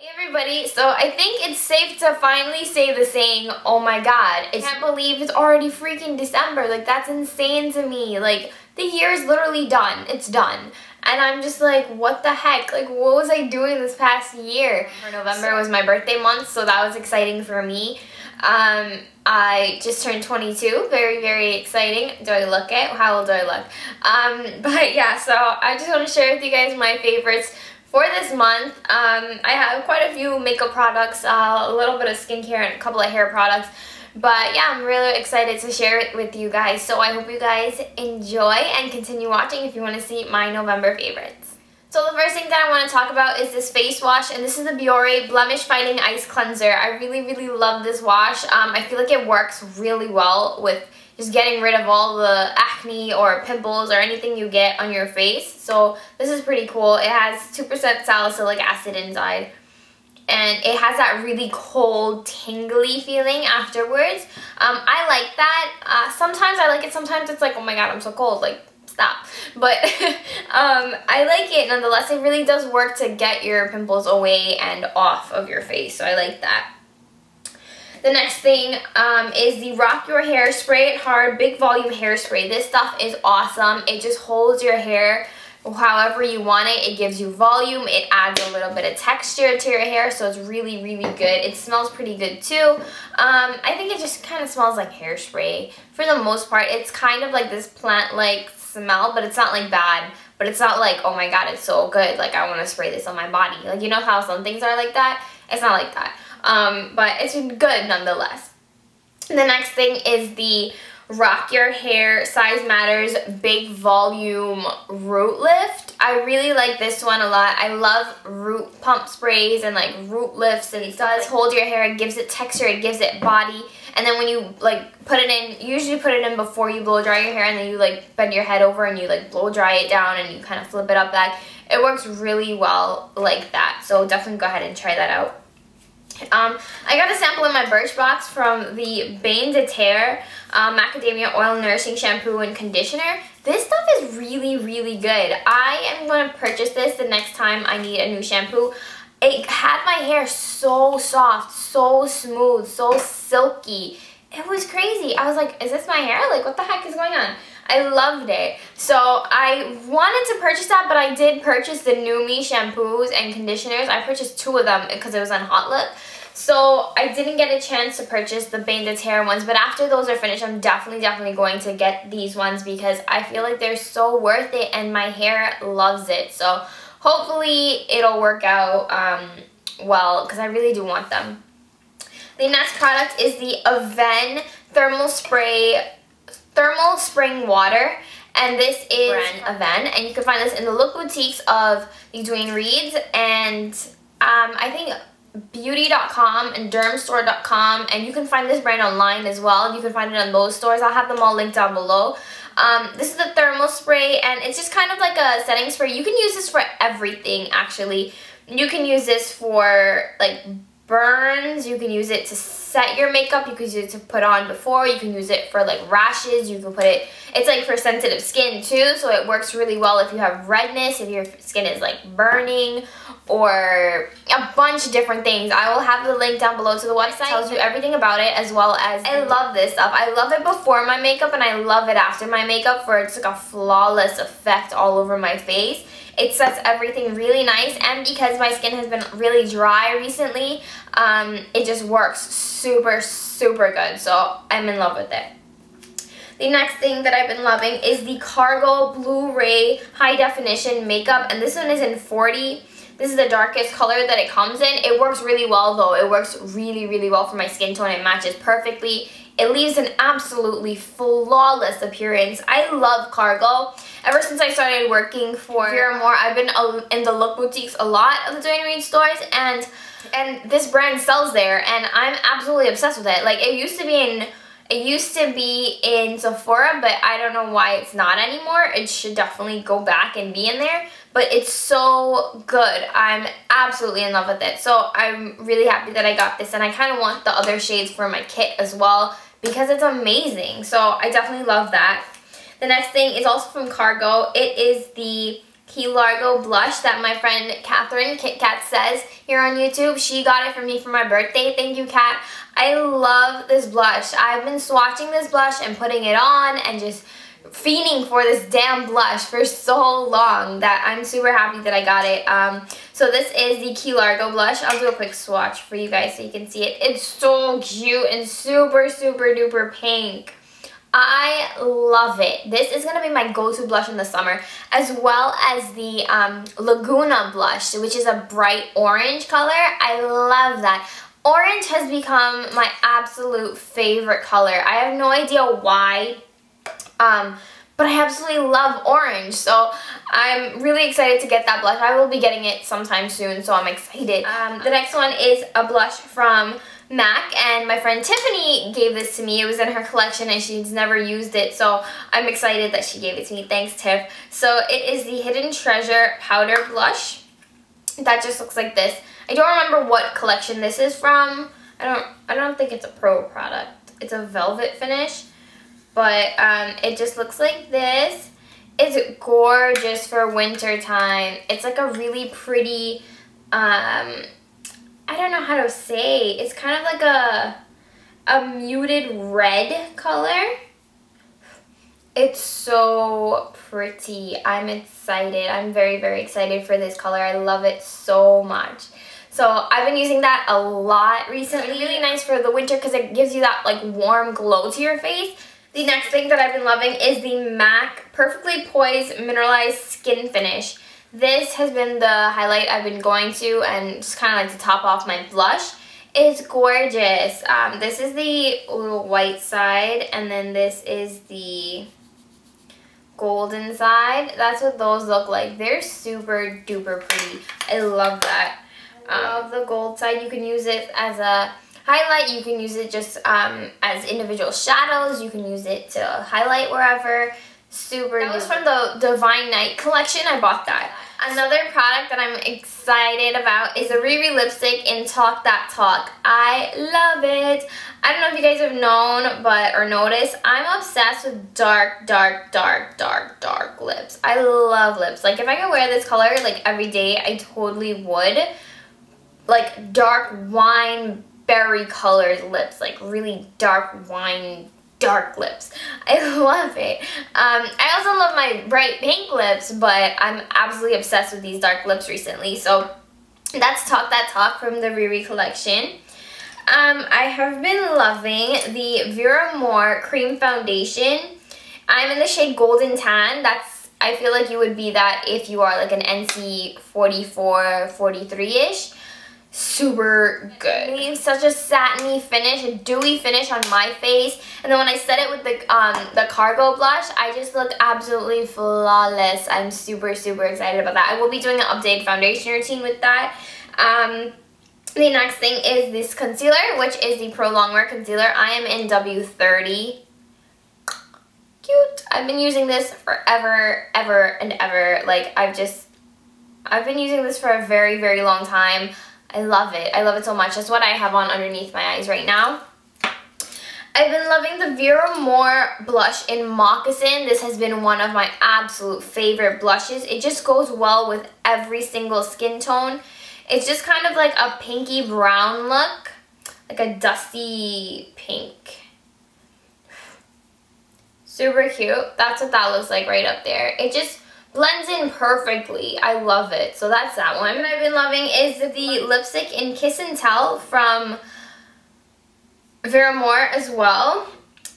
Hey everybody, so I think it's safe to finally say the saying, oh my god, I can't believe it's already freaking December, like that's insane to me, like the year is literally done, it's done. And I'm just like, what the heck, like what was I doing this past year? For November was my birthday month, so that was exciting for me. Um, I just turned 22, very, very exciting. Do I look it? How old do I look? Um, but yeah, so I just want to share with you guys my favorites for this month, um, I have quite a few makeup products, uh, a little bit of skincare, and a couple of hair products. But yeah, I'm really excited to share it with you guys. So I hope you guys enjoy and continue watching if you want to see my November favorites. So the first thing that I want to talk about is this face wash, and this is the Biore Blemish Fighting Ice Cleanser. I really, really love this wash. Um, I feel like it works really well with just getting rid of all the acne or pimples or anything you get on your face. So this is pretty cool. It has 2% salicylic acid inside. And it has that really cold, tingly feeling afterwards. Um, I like that. Uh, sometimes I like it. Sometimes it's like, oh my god, I'm so cold. Like, stop. But um, I like it nonetheless. It really does work to get your pimples away and off of your face. So I like that. The next thing um, is the Rock Your Hair Spray It Hard Big Volume Hairspray. This stuff is awesome. It just holds your hair however you want it. It gives you volume. It adds a little bit of texture to your hair, so it's really, really good. It smells pretty good too. Um, I think it just kind of smells like hairspray for the most part. It's kind of like this plant-like smell, but it's not like bad. But it's not like, oh my god, it's so good. Like, I want to spray this on my body. Like, you know how some things are like that? It's not like that. Um, but it's good nonetheless. The next thing is the Rock Your Hair Size Matters Big Volume Root Lift. I really like this one a lot. I love root pump sprays and like root lifts and it does hold your hair, it gives it texture, it gives it body. And then when you like put it in, usually put it in before you blow dry your hair and then you like bend your head over and you like blow dry it down and you kind of flip it up back. It works really well like that. So definitely go ahead and try that out. Um, I got a sample in my Birchbox from the Bain de Terre um, Macadamia Oil Nourishing Shampoo and Conditioner. This stuff is really, really good. I am going to purchase this the next time I need a new shampoo. It had my hair so soft, so smooth, so silky. It was crazy. I was like, is this my hair? Like, what the heck is going on? I loved it. So I wanted to purchase that, but I did purchase the NuMe shampoos and conditioners. I purchased two of them because it was on HauteLook. So I didn't get a chance to purchase the Bain de Terre ones, but after those are finished, I'm definitely, definitely going to get these ones because I feel like they're so worth it and my hair loves it. So hopefully it'll work out um, well because I really do want them. The next product is the Avène Thermal Spray Thermal Spring Water. And this is brand Avène. And you can find this in the look boutiques of the Duane Reades. And um, I think beauty.com and dermstore.com and you can find this brand online as well you can find it on those stores i'll have them all linked down below um, this is the thermal spray and it's just kind of like a setting spray you can use this for everything actually you can use this for like burns you can use it to set your makeup you can use it to put on before you can use it for like rashes you can put it it's like for sensitive skin too so it works really well if you have redness if your skin is like burning or a bunch of different things. I will have the link down below to the website. It tells you everything about it as well as I love this stuff. I love it before my makeup and I love it after my makeup for it's like a flawless effect all over my face. It sets everything really nice and because my skin has been really dry recently, um, it just works super, super good. So I'm in love with it. The next thing that I've been loving is the Cargo Blu-ray High Definition Makeup and this one is in 40 this is the darkest color that it comes in. It works really well though. It works really, really well for my skin tone. It matches perfectly. It leaves an absolutely flawless appearance. I love Cargo. Ever since I started working for Vera Moore, I've been in the look boutiques a lot of the Duane Reade stores and and this brand sells there and I'm absolutely obsessed with it. Like it used to be in it used to be in Sephora, but I don't know why it's not anymore. It should definitely go back and be in there. But it's so good. I'm absolutely in love with it. So I'm really happy that I got this. And I kind of want the other shades for my kit as well because it's amazing. So I definitely love that. The next thing is also from Cargo. It is the Key Largo blush that my friend Catherine Kit Kat says here on YouTube. She got it for me for my birthday. Thank you, Kat. I love this blush. I've been swatching this blush and putting it on and just fiending for this damn blush for so long that I'm super happy that I got it. Um, so this is the Key Largo blush. I'll do a quick swatch for you guys so you can see it. It's so cute and super, super duper pink. I love it. This is going to be my go-to blush in the summer, as well as the um, Laguna blush, which is a bright orange color. I love that. Orange has become my absolute favorite color. I have no idea why, um, but I absolutely love orange. So I'm really excited to get that blush. I will be getting it sometime soon, so I'm excited. Um, the next one is a blush from MAC and my friend Tiffany gave this to me. It was in her collection and she's never used it so I'm excited that she gave it to me. Thanks Tiff. So it is the Hidden Treasure Powder Blush. That just looks like this. I don't remember what collection this is from. I don't I don't think it's a pro product. It's a velvet finish. But um, it just looks like this. It's gorgeous for winter time. It's like a really pretty um, I don't know how to say. It's kind of like a, a muted red color. It's so pretty. I'm excited. I'm very, very excited for this color. I love it so much. So I've been using that a lot recently. Really nice for the winter because it gives you that like warm glow to your face. The next thing that I've been loving is the MAC Perfectly Poised Mineralized Skin Finish. This has been the highlight I've been going to and just kind of like to top off my blush. It's gorgeous. Um, this is the little white side and then this is the golden side. That's what those look like. They're super duper pretty. I love that. I love the gold side. You can use it as a highlight. You can use it just um, as individual shadows. You can use it to highlight wherever super That was from the Divine Night collection. I bought that. Another product that I'm excited about is a Riri lipstick in Talk That Talk. I love it. I don't know if you guys have known but or noticed, I'm obsessed with dark, dark, dark, dark, dark lips. I love lips. Like if I could wear this color like every day, I totally would. Like dark wine berry colored lips, like really dark wine dark lips. I love it. Um, I also love my bright pink lips, but I'm absolutely obsessed with these dark lips recently. So that's Talk That Talk from the Riri collection. Um, I have been loving the Vera Moore Cream Foundation. I'm in the shade Golden Tan. That's I feel like you would be that if you are like an NC 44, 43-ish super good. Leaves such a satiny finish, a dewy finish on my face. And then when I set it with the um, the cargo blush, I just look absolutely flawless. I'm super, super excited about that. I will be doing an updated foundation routine with that. Um, the next thing is this concealer, which is the Pro Longwear Concealer. I am in W30. Cute. I've been using this forever, ever, and ever. Like, I've just... I've been using this for a very, very long time. I love it. I love it so much. That's what I have on underneath my eyes right now. I've been loving the Vera Moore blush in Moccasin. This has been one of my absolute favorite blushes. It just goes well with every single skin tone. It's just kind of like a pinky brown look, like a dusty pink. Super cute. That's what that looks like right up there. It just blends in perfectly. I love it. So that's that one. What I've been loving is the lipstick in Kiss and Tell from Vera Moore as well.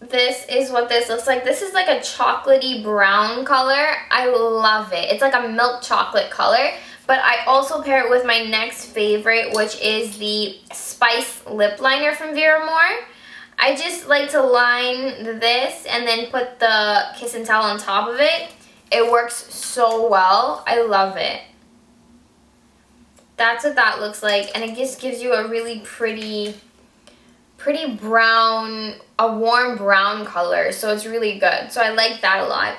This is what this looks like. This is like a chocolatey brown color. I love it. It's like a milk chocolate color. But I also pair it with my next favorite, which is the Spice Lip Liner from Vera Moore. I just like to line this and then put the Kiss and Tell on top of it. It works so well. I love it. That's what that looks like. And it just gives you a really pretty, pretty brown, a warm brown color. So it's really good. So I like that a lot.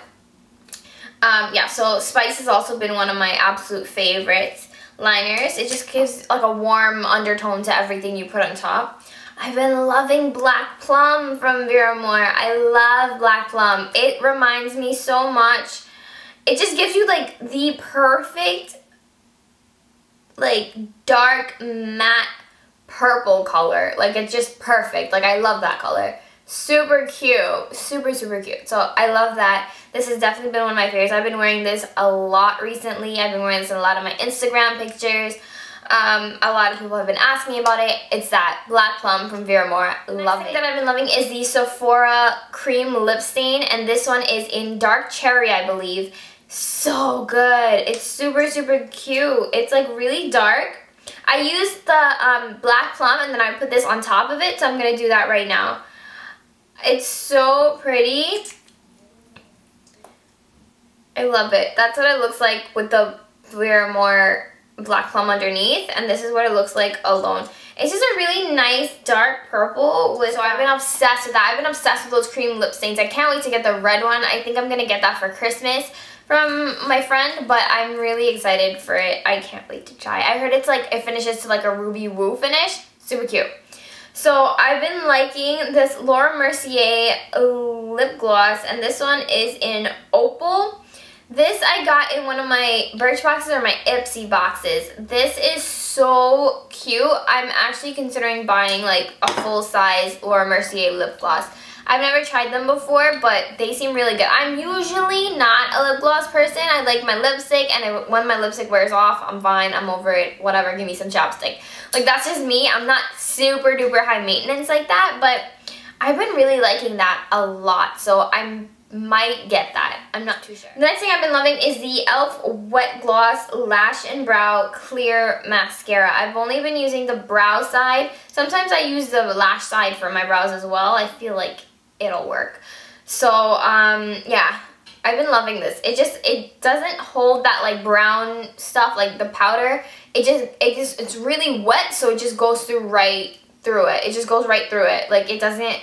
Um, yeah, so Spice has also been one of my absolute favorites liners. It just gives like a warm undertone to everything you put on top. I've been loving Black Plum from Vera Moore. I love Black Plum. It reminds me so much it just gives you like the perfect like dark matte purple color. Like it's just perfect. Like I love that color. Super cute. Super, super cute. So I love that. This has definitely been one of my favorites. I've been wearing this a lot recently. I've been wearing this in a lot of my Instagram pictures. Um, a lot of people have been asking me about it. It's that Black Plum from Vera Moore. Love it. that I've been loving is the Sephora Cream Lip Stain. And this one is in Dark Cherry, I believe. So good. It's super, super cute. It's like really dark. I used the um, Black Plum and then I put this on top of it. So I'm going to do that right now. It's so pretty. I love it. That's what it looks like with the Vera Moore black plum underneath and this is what it looks like alone. It's just a really nice dark purple with, so I've been obsessed with that. I've been obsessed with those cream lip stains. I can't wait to get the red one. I think I'm going to get that for Christmas from my friend, but I'm really excited for it. I can't wait to try. I heard it's like, it finishes to like a ruby woo finish. Super cute. So I've been liking this Laura Mercier lip gloss and this one is in Opal. This I got in one of my Birchboxes or my Ipsy boxes. This is so cute. I'm actually considering buying like a full-size Laura Mercier lip gloss. I've never tried them before, but they seem really good. I'm usually not a lip gloss person. I like my lipstick, and I, when my lipstick wears off, I'm fine. I'm over it. Whatever, give me some chapstick. Like, that's just me. I'm not super duper high maintenance like that, but I've been really liking that a lot. So I'm might get that. I'm not too sure. The next thing I've been loving is the e.l.f. Wet Gloss Lash and Brow Clear Mascara. I've only been using the brow side. Sometimes I use the lash side for my brows as well. I feel like it'll work. So, um, yeah. I've been loving this. It just, it doesn't hold that like brown stuff, like the powder. It just, it just, it's really wet, so it just goes through right through it. It just goes right through it. Like it doesn't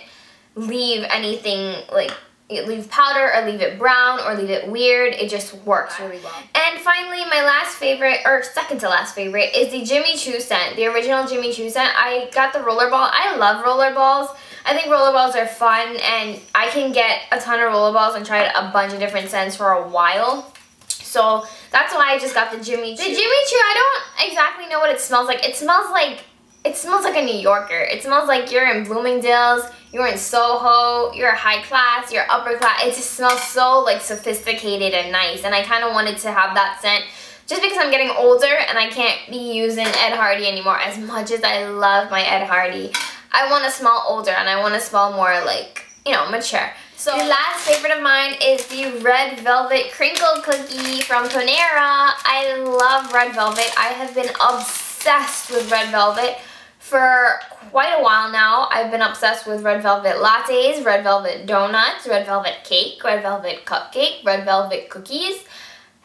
leave anything like leave powder or leave it brown or leave it weird. It just works really well. And finally, my last favorite, or second to last favorite, is the Jimmy Choo scent, the original Jimmy Choo scent. I got the rollerball. I love rollerballs. I think rollerballs are fun and I can get a ton of rollerballs and try a bunch of different scents for a while. So that's why I just got the Jimmy Choo. The Jimmy Choo, I don't exactly know what it smells like. It smells like it smells like a New Yorker. It smells like you're in Bloomingdale's, you're in Soho, you're high class, you're upper class. It just smells so like sophisticated and nice. And I kind of wanted to have that scent just because I'm getting older and I can't be using Ed Hardy anymore as much as I love my Ed Hardy. I want to smell older and I want to smell more like, you know, mature. So the last favorite of mine is the Red Velvet Crinkle Cookie from Panera. I love Red Velvet. I have been obsessed with Red Velvet for quite a while now, I've been obsessed with red velvet lattes, red velvet donuts, red velvet cake, red velvet cupcake, red velvet cookies,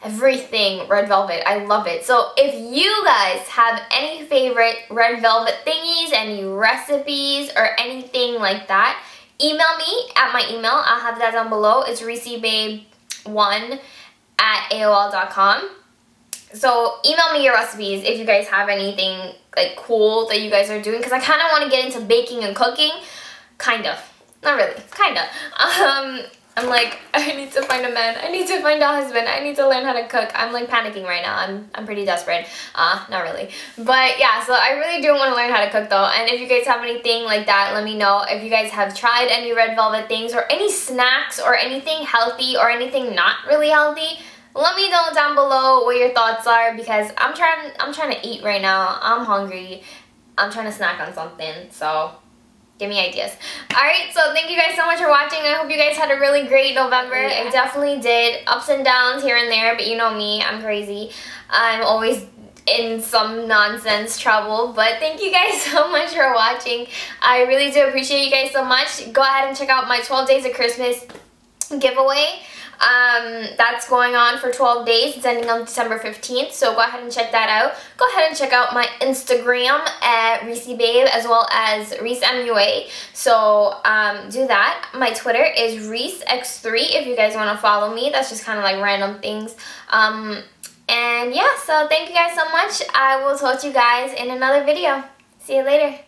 everything red velvet. I love it. So if you guys have any favorite red velvet thingies, any recipes, or anything like that, email me at my email. I'll have that down below. It's reesiibabe1 at AOL.com. So email me your recipes if you guys have anything like cool that you guys are doing because I kind of want to get into baking and cooking. Kind of. Not really. Kind of. Um, I'm like, I need to find a man. I need to find a husband. I need to learn how to cook. I'm like panicking right now. I'm, I'm pretty desperate. Uh, not really. But yeah, so I really do want to learn how to cook though. And if you guys have anything like that, let me know. If you guys have tried any red velvet things or any snacks or anything healthy or anything not really healthy, let me know down below what your thoughts are because I'm trying I'm trying to eat right now. I'm hungry. I'm trying to snack on something. So give me ideas. Alright, so thank you guys so much for watching. I hope you guys had a really great November. Yeah. I definitely did. Ups and downs here and there, but you know me, I'm crazy. I'm always in some nonsense trouble. But thank you guys so much for watching. I really do appreciate you guys so much. Go ahead and check out my 12 Days of Christmas giveaway. Um, that's going on for 12 days. It's ending on December 15th, so go ahead and check that out. Go ahead and check out my Instagram at ReesiiBabe as well as ReeseMUA. So um, do that. My Twitter is ReesX3 if you guys want to follow me. That's just kind of like random things. Um, and yeah, so thank you guys so much. I will talk to you guys in another video. See you later.